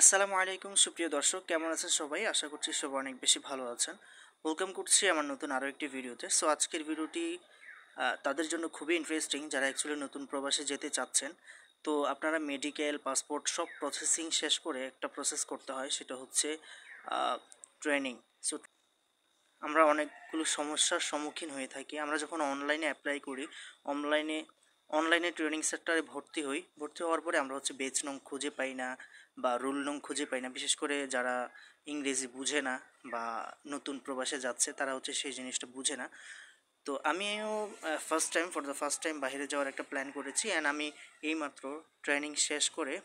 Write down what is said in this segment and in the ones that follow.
আসসালামু আলাইকুম, সুপ্রিয় দর্শক। কেমন আছেন সবাই? আশা করছি সবাই অনেক বেশি ভালো আছেন। ওয়েলকাম করছি আমার নতুন আরও একটি ভিডিওতে। সো আজকের ভিডিওটি তাদের জন্য খুবই ইন্টারেস্টিং যারা অ্যাকচুয়ালি নতুন প্রবাসে যেতে চাচ্ছেন। তো আপনারা মেডিকেল পাসপোর্ট সব প্রসেসিং শেষ করে একটা প্রসেস করতে হয়, সেটা হচ্ছে ট্রেনিং সো আমরা অনেকগুলো সমস্যার সম্মুখীন হয়ে থাকি। আমরা যখন অনলাইনে অ্যাপ্লাই করি অনলাইনে অনলাইনে ট্রেনিং সেক্টরে ভর্তি হই। ভর্তি হওয়ার পরে আমরা হচ্ছে বেচ নং খুঁজে পাই না বা রুল নং খুঁজে পাই না। বিশেষ করে যারা ইংরেজি বুঝে না বা নতুন প্রবাসে যাচ্ছে, তারা হচ্ছে সেই জিনিসটা বুঝে না। তো আমিও first time for the first time বাইরে যাওয়ার একটা প্ল্যান করেছি অ্যান্ড আমি এইমাত্র ট্রেনিং শেষ করে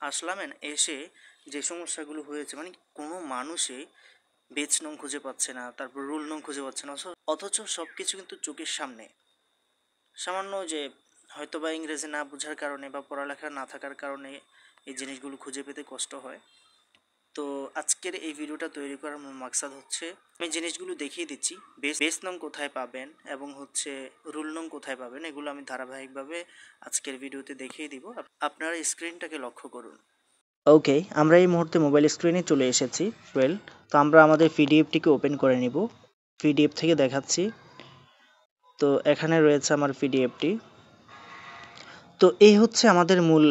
আসলাম and এসে যে সমস্যাগুলো হয়েছে মানে কোনো মানুষে বেচ নং খুঁজে পাচ্ছে না, তারপর রুল নং খুঁজে পাচ্ছে না, অথচ সব কিছু কিন্তু চোখের সামনে। সামান্য যে হয়তো বা ইংরেজি না বোঝার কারণে বা পড়ালেখা না থাকার কারণে এই জিনিসগুলো খুঁজে পেতে কষ্ট হয়। তো আজকের এই ভিডিওটা তৈরি করার মূল মাকসাদ হচ্ছে, আমি জিনিসগুলো দেখিয়ে দিচ্ছি বেস বেস নং কোথায় পাবেন এবং হচ্ছে রুল নং কোথায় পাবেন, এগুলো আমি ধারাবাহিকভাবে আজকের ভিডিওতে দেখিয়ে দিব। আপ- আপনারা স্ক্রিনটাকে লক্ষ্য করুন। ওকে আমরা এই মুহূর্তে মোবাইল স্ক্রিনে চলে এসেছি ওয়েল তো আমরা আমাদের পিডিএফটিকে ওপেন করে নিব। পিডিএফ থেকে দেখাচ্ছি। তো এখানে রয়েছে আমার পিডিএফটি তো এই হচ্ছে আমাদের মূল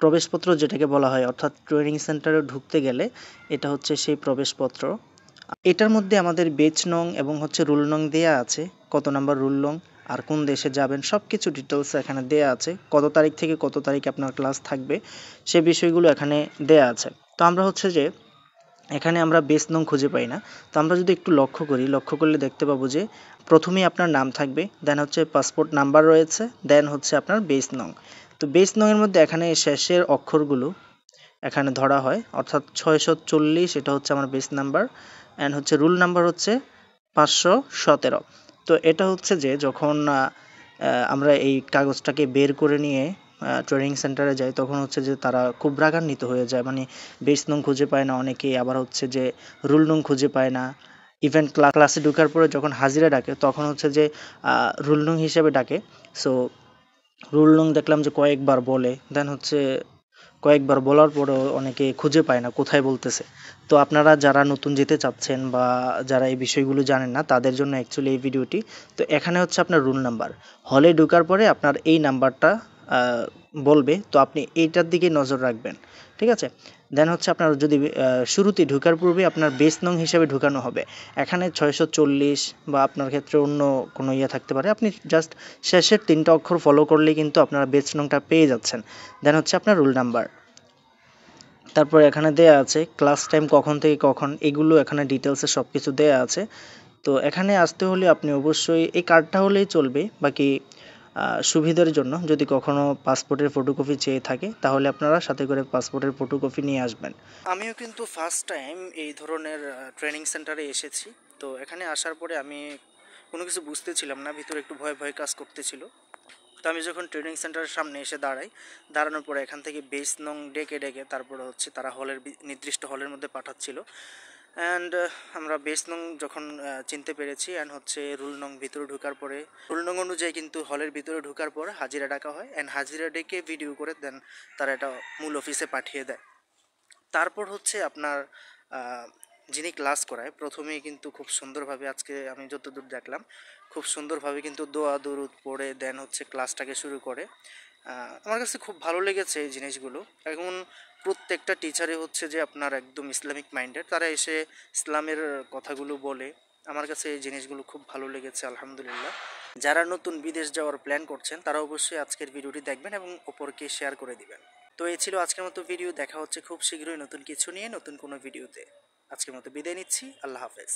প্রবেশপত্র যেটাকে বলা হয়, অর্থাৎ ট্রেনিং সেন্টারে ঢুকতে গেলে এটা হচ্ছে সেই প্রবেশপত্র। এটার মধ্যে আমাদের বেচ নং এবং হচ্ছে রুল নং দেয়া আছে, কত নাম্বার রুল নং, আর কোন দেশে যাবেন সব কিছু ডিটেলস এখানে দেয়া আছে, কত তারিখ থেকে কত তারিখ আপনার ক্লাস থাকবে, সে বিষয়গুলো এখানে দেয়া আছে। তো আমরা হচ্ছে যে এখানে আমরা বেস নং খুঁজে পাই না। তো আমরা যদি একটু লক্ষ্য করি, লক্ষ্য করলে দেখতে পাবো যে প্রথমেই আপনার নাম থাকবে দেন হচ্ছে পাসপোর্ট নাম্বার রয়েছে দেন হচ্ছে আপনার বেস নং তো বেস নং এর মধ্যে এখানে শেষের অক্ষরগুলো এখানে ধরা হয়, অর্থাৎ ছয়শো চল্লিশ, এটা হচ্ছে আমার বেস নাম্বার অ্যান্ড হচ্ছে রুল নাম্বার হচ্ছে পাঁচশো সতেরো। তো এটা হচ্ছে যে যখন আমরা এই কাগজটাকে বের করে নিয়ে ট্রেনিং সেন্টারে যায়, তখন হচ্ছে যে তারা খুব রাগান্বিত হয়ে যায়। মানে বেস নং খুঁজে পায় না অনেকেই, আবার হচ্ছে যে রুল নং খুঁজে পায় না। ইভেন ক্লাসে ঢোকার পরে যখন হাজিরা ডাকে, তখন হচ্ছে যে রুল নং হিসেবে ডাকে। সো রুল নং দেখলাম যে কয়েকবার বলে। দেন হচ্ছে কয়েকবার বলার পরেও অনেকে খুঁজে পায় না, কোথায় বলতেছে। তো আপনারা যারা নতুন যেতে চাচ্ছেন বা যারা এই বিষয়গুলো জানেন না, তাদের জন্য অ্যাকচুয়ালি এই ভিডিওটি তো এখানে হচ্ছে আপনার রুল নাম্বার। হলে ঢোকার পরে আপনার এই নাম্বারটা বলবে, তো আপনি এইটার দিকে নজর রাখবেন, ঠিক আছে? দেন হচ্ছে আপনার যদি শুরুতে ঢোকার পূর্বে আপনার বেস নং হিসাবে ঢুকানো হবে। এখানে ছয়শো চল্লিশ বা আপনার ক্ষেত্রে অন্য কোনো ইয়ে থাকতে পারে। আপনি জাস্ট শেষের তিনটা অক্ষর ফলো করলেই কিন্তু আপনারা বেস নংটা পেয়ে যাচ্ছেন। দেন হচ্ছে আপনার রুল নাম্বার তারপর এখানে দেয়া আছে ক্লাস টাইম কখন থেকে কখন, এগুলো এখানে ডিটেলসে সব কিছু দেয়া আছে। তো এখানে আসতে হলে আপনি অবশ্যই এই কার্ডটা হলেই চলবে, বাকি সুবিধার জন্য যদি কখনো পাসপোর্টের ফটোকপি চেয়ে থাকে, তাহলে আপনারা সাথে করে পাসপোর্টের ফটোকপি নিয়ে আসবেন। আমিও কিন্তু ফার্স্ট টাইম এই ধরনের ট্রেনিং সেন্টারে এসেছি। তো এখানে আসার পরে আমি কোনো কিছু বুঝতেছিলাম না, ভিতরে একটু ভয় ভয় কাজ করতেছিল। তো আমি যখন ট্রেনিং সেন্টারের সামনে এসে দাঁড়াই, দাঁড়ানোর পরে এখান থেকে বেস নং ডেকে ডেকে তারপরে হচ্ছে তারা হলের নির্দিষ্ট হলের মধ্যে পাঠাচ্ছিল। অ্যান্ড আমরা বেস নং যখন চিনতে পেরেছি অ্যান্ড হচ্ছে রুল নং ভিতরে ঢোকার পরে, রুল নং অনুযায়ী কিন্তু হলের ভিতরে ঢোকার পর হাজিরা ডাকা হয় অ্যান্ড হাজিরা ডেকে ভিডিও করে দেন, তারা এটা মূল অফিসে পাঠিয়ে দেয়। তারপর হচ্ছে আপনার যিনি ক্লাস করায়, প্রথমেই কিন্তু খুব সুন্দরভাবে আজকে আমি যতদূর দেখলাম, খুব সুন্দরভাবে কিন্তু দোয়া, দরুদ পড়ে দেন হচ্ছে ক্লাসটাকে শুরু করে। আমার কাছে খুব ভালো লেগেছে এই জিনিসগুলো। এখন প্রত্যেকটা টিচারে হচ্ছে যে আপনার একদম ইসলামিক মাইন্ডেড তারা এসে ইসলামের কথাগুলো বলে। আমার কাছে এই জিনিসগুলো খুব ভালো লেগেছে, আলহামদুলিল্লাহ। যারা নতুন বিদেশ যাওয়ার প্ল্যান করছেন, তারা অবশ্যই আজকের ভিডিওটি দেখবেন এবং অপরকে শেয়ার করে দিবেন। তো এই ছিল আজকের মতো ভিডিও দেখা হচ্ছে খুব শীঘ্রই নতুন কিছু নিয়ে, নতুন কোনো ভিডিওতে আজকের মতো বিদায় নিচ্ছি। আল্লাহ হাফেজ।